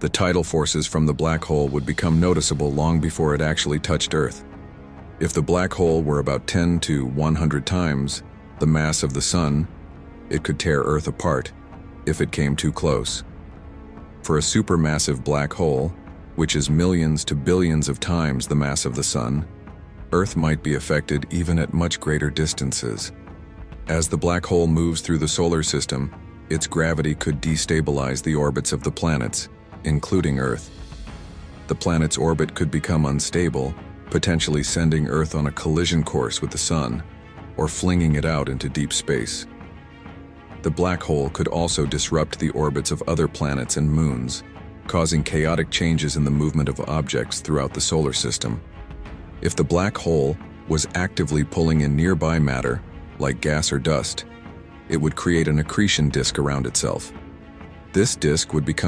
the tidal forces from the black hole would become noticeable long before it actually touched Earth. If the black hole were about 10 to 100 times the mass of the Sun, it could tear Earth apart if it came too close. For a supermassive black hole, which is millions to billions of times the mass of the Sun, Earth might be affected even at much greater distances. As the black hole moves through the solar system, its gravity could destabilize the orbits of the planets, including Earth. The planet's orbit could become unstable, potentially sending Earth on a collision course with the Sun, or flinging it out into deep space. The black hole could also disrupt the orbits of other planets and moons, causing chaotic changes in the movement of objects throughout the solar system. If the black hole was actively pulling in nearby matter, like gas or dust, it would create an accretion disk around itself. This disk would become